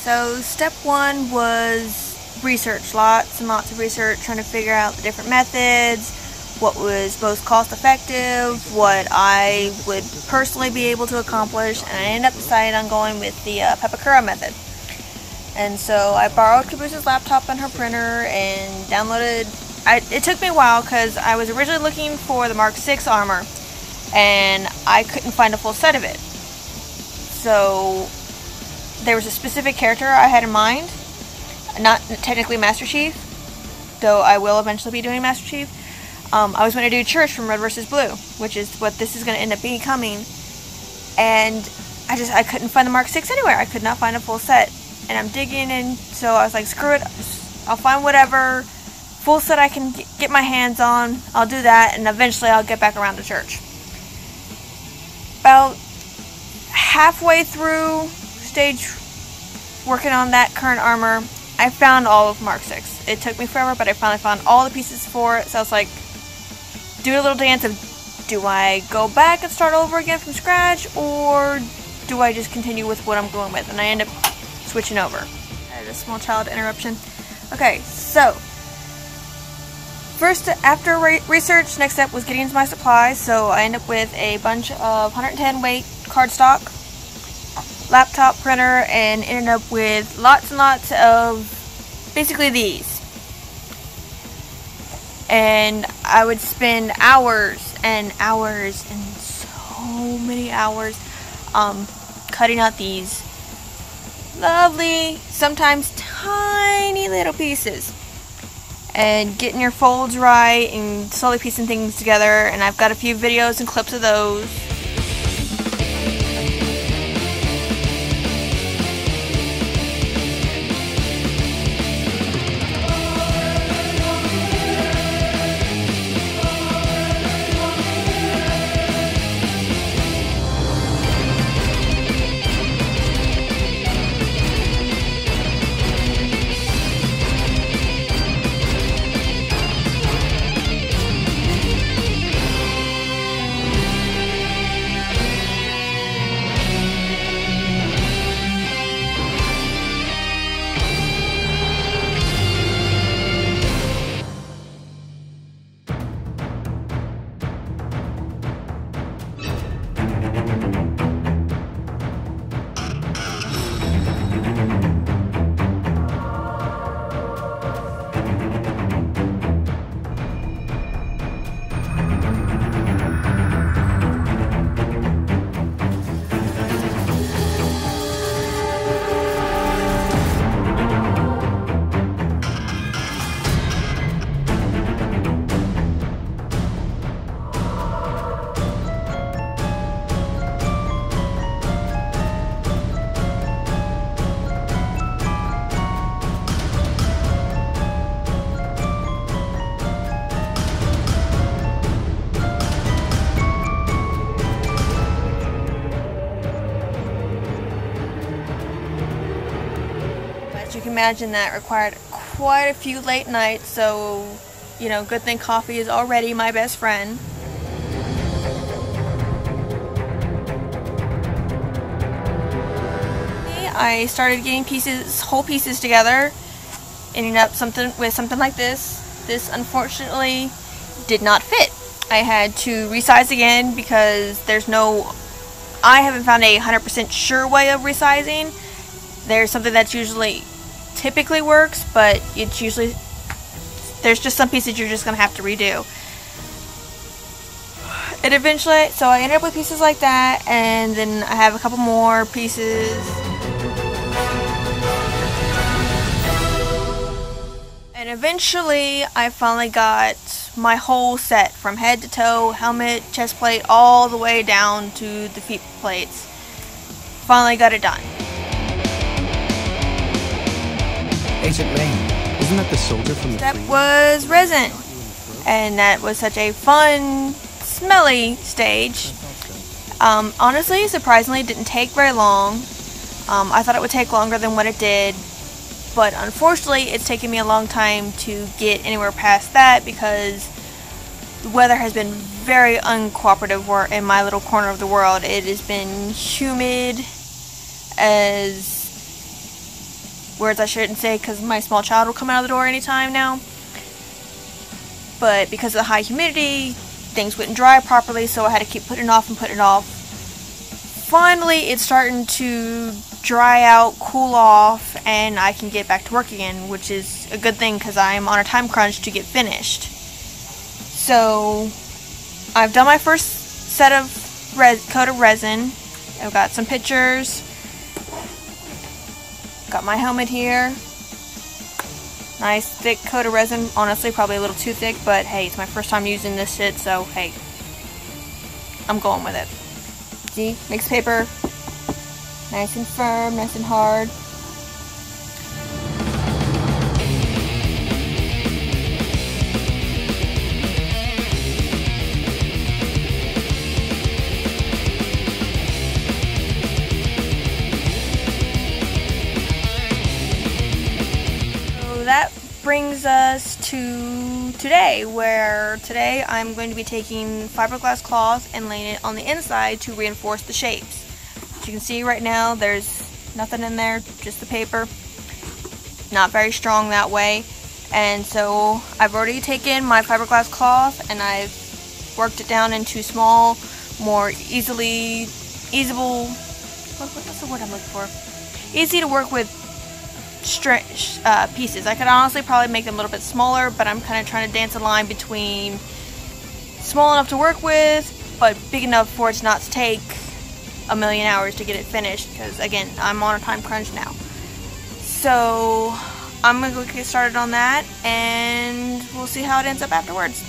So step one was research, lots and lots of research, trying to figure out the different methods, what was most cost effective, what I would personally be able to accomplish, and I ended up deciding on going with the uh, Pepakura method. And so I borrowed Cabooses' laptop and her printer and downloaded. I, it took me a while because I was originally looking for the Mark 6 armor and I couldn't find a full set of it. So there was a specific character I had in mind, not technically Master Chief, though I will eventually be doing Master Chief. Um, I was going to do Church from Red vs. Blue, which is what this is going to end up becoming, and I just I couldn't find the Mark Six anywhere. I could not find a full set, and I'm digging, and so I was like, screw it, I'll find whatever full set I can get my hands on. I'll do that, and eventually I'll get back around to Church. About halfway through stage working on that current armor, I found all of Mark 6. It took me forever, but I finally found all the pieces for it, so I was like, do a little dance of, do I go back and start over again from scratch, or do I just continue with what I'm going with? And I end up switching over. I had a small child interruption. Okay, so, first, after re research, next step was getting into my supplies, so I end up with a bunch of 110 weight cardstock, laptop printer and ended up with lots and lots of basically these. And I would spend hours and hours and so many hours um, cutting out these lovely, sometimes tiny little pieces. And getting your folds right and slowly piecing things together. And I've got a few videos and clips of those. Can imagine, that required quite a few late nights, so, you know, good thing coffee is already my best friend. I started getting pieces, whole pieces together, ending up something with something like this. This unfortunately did not fit. I had to resize again because there's no, I haven't found a 100% sure way of resizing. There's something that's usually typically works, but it's usually there's just some pieces you're just gonna have to redo. And eventually, so I ended up with pieces like that, and then I have a couple more pieces. And eventually, I finally got my whole set from head to toe, helmet, chest plate, all the way down to the feet plates. Finally got it done. Agent Lane, isn't that the soldier from the That was resin. And that was such a fun, smelly stage. Um, honestly, surprisingly, it didn't take very long. Um, I thought it would take longer than what it did. But unfortunately, it's taken me a long time to get anywhere past that because the weather has been very uncooperative wor- in my little corner of the world. It has been humid as words I shouldn't say because my small child will come out of the door anytime now. But because of the high humidity, things wouldn't dry properly, so I had to keep putting it off and putting it off. Finally, it's starting to dry out, cool off, and I can get back to work again, which is a good thing because I'm on a time crunch to get finished. So, I've done my first set of res- coat of resin. I've got some pictures. Got my helmet here. Nice thick coat of resin. Honestly, probably a little too thick, but hey, it's my first time using this shit, so hey, I'm going with it. See, mixed paper, nice and firm, nice and hard. That brings us to today, where today I'm going to be taking fiberglass cloth and laying it on the inside to reinforce the shapes. As you can see right now, there's nothing in there, just the paper. Not very strong that way. And so I've already taken my fiberglass cloth and I've worked it down into small, more easily, easable, what, what's the word I'm looking for? Easy to work with stri- uh, pieces. I could honestly probably make them a little bit smaller, but I'm kind of trying to dance a line between small enough to work with, but big enough for it not to take a million hours to get it finished. Because again, I'm on a time crunch now. So I'm gonna go get started on that, and we'll see how it ends up afterwards.